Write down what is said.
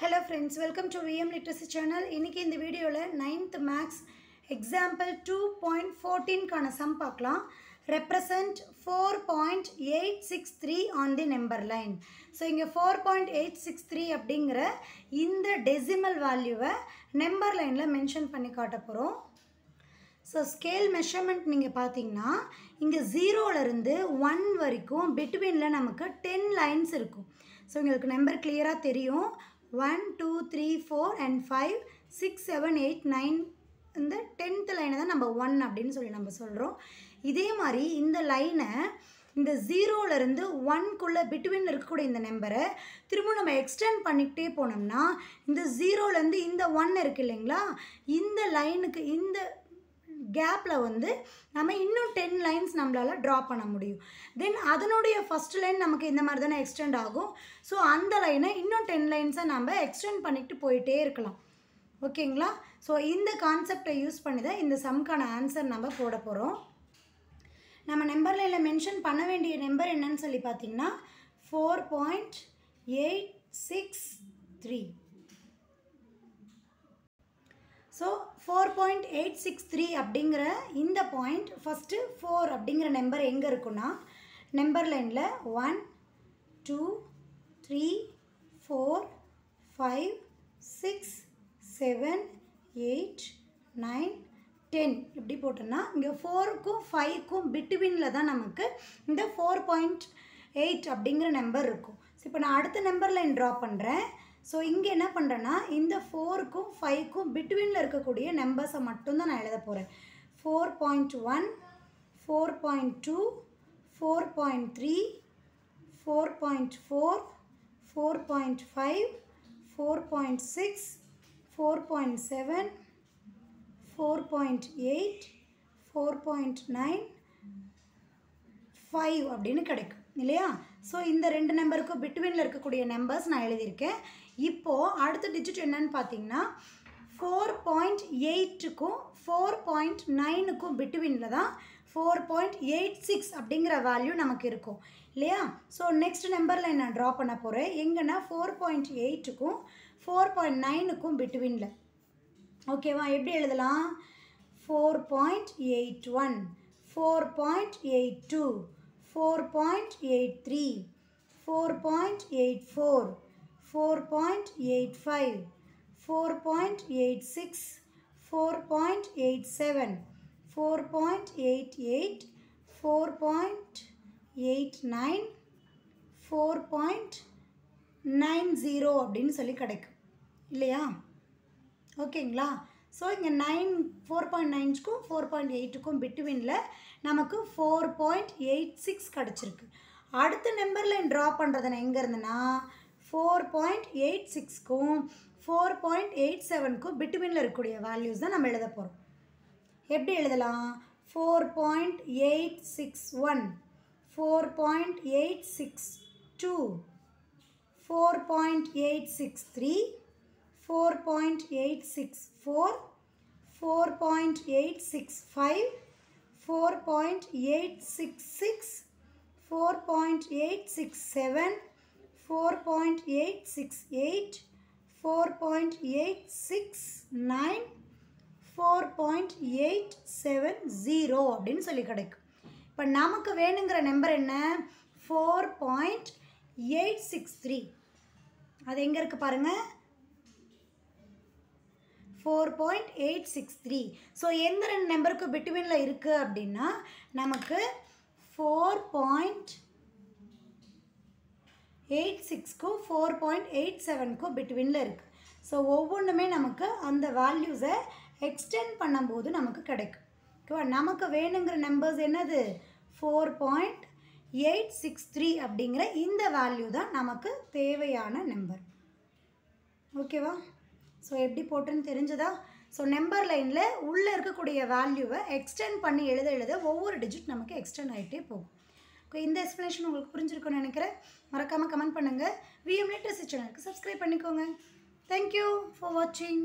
Hello friends welcome to VM literacy channel இன்றைக்கி இந்த வீடியோவில் ninth maths example two point ஃபோர்டீன்கான sum பார்க்கலாம். Represent four point eight six three on the number line so இங்கே four point eight six three அப்படிங்கிற இந்த decimal வேல்யூவை number லைனில் mention பண்ணி காட்ட போகிறோம் ஸோ ஸ்கேல் மெஷர்மெண்ட் நீங்கள் பார்த்தீங்கன்னா இங்கே ஜீரோலேருந்து ஒன் வரைக்கும் பிட்வீனில் நமக்கு டென் லைன்ஸ் இருக்கும். ஸோ உங்களுக்கு நம்பர் கிளியராக தெரியும். One two three four and five six seven eight nine இந்த டென்த்து லைனை தான் நம்ம ஒன் அப்படின்னு சொல்லி நம்ம சொல்கிறோம் இதே மாதிரி இந்த லைனை இந்த ஜீரோவிலேருந்து ஒன்குள்ளே பிட்வீன் இருக்கக்கூடிய இந்த நம்பரை திரும்ப நம்ம எக்ஸ்டெண்ட் பண்ணிக்கிட்டே போனோம்னா இந்த ஜீரோலேருந்து இந்த ஒன் இருக்குது இல்லைங்களா? இந்த லைனுக்கு இந்த கேப்பில் வந்து நம்ம இன்னும் டென் லைன்ஸ் நம்மளால் ட்ரா பண்ண முடியும். தென் அதனுடைய ஃபஸ்ட் லைன் நமக்கு இந்த மாதிரி தானே எக்ஸ்டெண்ட் ஆகும். ஸோ அந்த லைனை இன்னும் டென் லைன்ஸை நம்ம எக்ஸ்டெண்ட் பண்ணிட்டு போயிட்டே இருக்கலாம். ஓகேங்களா? ஸோ இந்த கான்செப்டை யூஸ் பண்ணி தான் இந்த சம்க்கான ஆன்சர் நம்ம போட போகிறோம் நம்ம நம்பர் லைனில் மென்ஷன் பண்ண வேண்டிய நம்பர் என்னன்னு சொல்லி பார்த்தீங்கன்னா four point eight six three so four point eight six three அப்படிங்கிற இந்த பாயிண்ட் ஃபஸ்ட்டு ஃபோர் அப்படிங்கிற நம்பர் எங்கே இருக்குன்னா நம்பர் லைனில் one two three four five six seven eight nine ten இப்படி போட்டோன்னா இங்கே ஃபோருக்கும் ஃபைவ்க்கும் பிட்வீனில் தான் நமக்கு இந்த ஃபோர் பாயிண்ட் எயிட் அப்படிங்கிற நம்பர் இருக்கும். ஸோ இப்போ நான் அடுத்த நம்பர் லைன் ட்ரா பண்ணுறேன் ஸோ இங்கே என்ன பண்ணுறேன்னா இந்த ஃபோருக்கும் ஃபைவ்க்கும் பிட்வீனில் இருக்கக்கூடிய நம்பர்ஸை மட்டும்தான் நான் எழுத போகிறேன் four point one four point two four point three four point four four point five four point six four point seven four point eight four point nine five அப்படின்னு கிடைக்கும். இல்லையா? ஸோ இந்த ரெண்டு நம்பருக்கும் பிட்வீனில் இருக்கக்கூடிய நம்பர்ஸ் நான் எழுதியிருக்கேன். இப்போது அடுத்த டிஜிட் என்னன்னு பார்த்தீங்கன்னா ஃபோர் பாயிண்ட் எயிட்டுக்கும் ஃபோர் பாயிண்ட் நைனுக்கும் பிட்வீனில் தான் ஃபோர் பாயிண்ட் எயிட் சிக்ஸ் அப்படிங்கிற வேல்யூ நமக்கு இருக்கும். இல்லையா? ஸோ நெக்ஸ்ட் நம்பரில் நான் ட்ரா பண்ண போகிறேன் எங்கன்னா ஃபோர் பாயிண்ட் எயிட்டுக்கும் ஃபோர் பாயிண்ட் நைனுக்கும் பிட்வீனில் ஓகேவா எப்படி எழுதலாம்? Four point eight one four point eight two four point eight three four point eight four four point eight five four point eight six four point eight seven four point eight eight four point eight nine four point nine zero அப்படின்னு சொல்லி கிடைக்கும். இல்லையா? ஓகேங்களா? So இங்கே nine four point நைன்ஸ்க்கும் four point எயிட்டுக்கும் பிட்வீனில் நமக்கு ஃபோர் பாயிண்ட் எயிட் சிக்ஸ் கிடச்சிருக்கு. அடுத்த நம்பரில் ட்ரா பண்ணுறது நான் எங்கே ஃபோர் பாயிண்ட் எயிட் சிக்ஸ்க்கும் ஃபோர் பாயிண்ட் எயிட் செவனுக்கும் பிட்வீனில் இருக்கக்கூடிய வேல்யூஸ் தான் நம்ம எழுத போகிறோம் எப்படி எழுதலாம்? Four point eight six one four point eight six two four point eight six three four point eight six four four point eight six five four point eight six six four point eight six seven four point eight six eight four point eight six nine four point eight seven zero அப்படின்னு சொல்லி கிடைக்கும் இப்போ நமக்கு வேணுங்கிற number என்ன? Four point eight six three அது எங்கே இருக்குது பாருங்கள் four point eight six three so எந்த ரெண்டு நம்பருக்கு பிட்வீனில் இருக்குது அப்படின்னா நமக்கு ஃபோர் பாயிண்ட் எயிட் சிக்ஸ்க்கும் ஃபோர் பாயிண்ட் எயிட் செவனுக்கும் பிட்வீனில் இருக்குது ஸோ ஒவ்வொன்றுமே நமக்கு அந்த வேல்யூஸை எக்ஸ்டெண்ட் பண்ணும்போது நமக்கு கிடைக்கும். ஓகேவா நமக்கு வேணுங்கிற நம்பர்ஸ் என்னது? Four point eight six three அப்படிங்கிற இந்த வேல்யூ தான் நமக்கு தேவையான நம்பர் ஓகேவா ஸோ எப்படி போட்டுன்னு தெரிஞ்சதா? ஸோ நம்பர் லைனில் உள்ளே இருக்கக்கூடிய வேல்யூவை எக்ஸ்டெண்ட் பண்ணி எழுத எழுத ஒவ்வொரு டிஜிட் நமக்கு எக்ஸ்டெண்ட் ஆகிட்டே போகும். ஓகே இந்த எக்ஸ்ப்ளனேஷன் உங்களுக்கு புரிஞ்சிருக்கும்னு நினைக்கிறேன். மறக்காமல் கமெண்ட் பண்ணுங்கள் விஎம் லிட்ரஸி சேனலுக்கு சப்ஸ்கிரைப் பண்ணிக்கோங்க. தேங்க்யூ ஃபார் வாட்சிங்